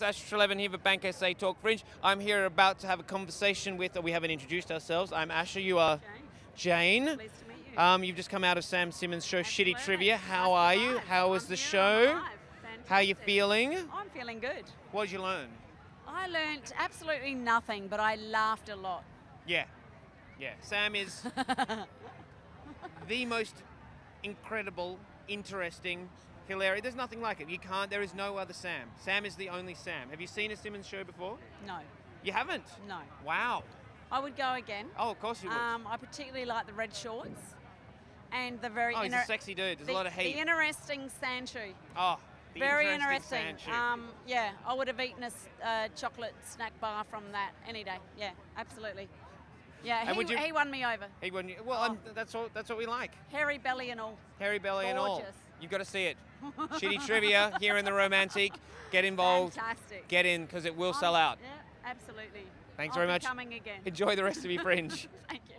Dash 11 here for Bank SA Talk Fringe. I'm here about to have a conversation with, we haven't introduced ourselves. I'm Asher, you are Jane. Pleased to meet you. Um, you've just come out of Sam Simmons' show Shitty Trivia. How are to you? How was I'm the show? How are you feeling? I'm feeling good. What did you learn? I learnt absolutely nothing, but I laughed a lot. Yeah. Yeah. Sam is the most incredible, interesting, hilarious. There's nothing like it. You can't, there is no other Sam. Sam is the only Sam. Have you seen a Simmons show before? No, You haven't? no. Wow. I would go again. Oh, of course you would. Um, I particularly like the red shorts and the very oh, he's a sexy dude. There's the, a lot of heat. the interesting sand shoe. oh, the very interesting. interesting. Um, yeah, I would have eaten a uh, chocolate snack bar from that any day. Yeah, absolutely. Yeah, he, you- he won me over. he won you. Well, Oh. I'm, that's all. That's what we like. Hairy belly and all. Hairy belly and all. Gorgeous. You've got to see it. Shitty trivia here in the Romantiek. Get involved. Fantastic. Get in because it will sell out. Yeah, absolutely. Thanks I'll very much. Coming again. Enjoy the rest of your fringe. Thank you.